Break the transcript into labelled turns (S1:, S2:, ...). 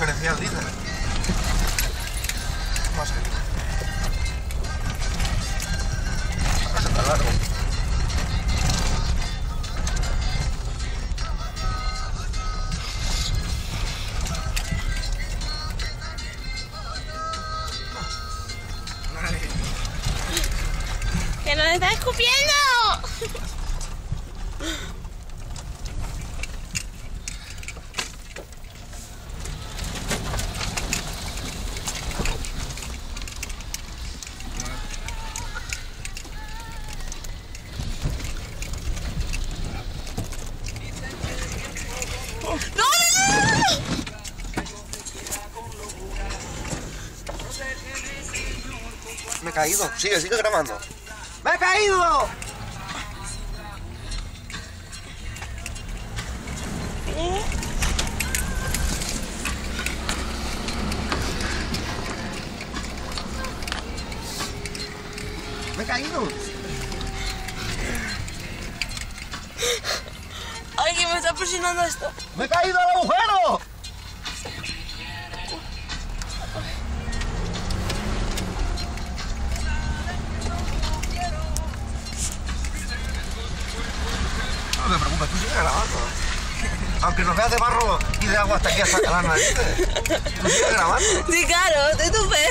S1: diferencial, largo.
S2: ¡Que nos está escupiendo! ¡No!
S1: Me he caído. Sigue, sigue grabando. ¡Me he caído! Me he caído.
S2: ¡Ay, que me está presionando esto!
S1: ¡Me he caído al agujero! No te preocupes, tú sigue grabando. Aunque nos veas de barro y de agua hasta aquí hasta las narices. Tú sigue grabando.
S2: Sí, claro, estoy tu fe.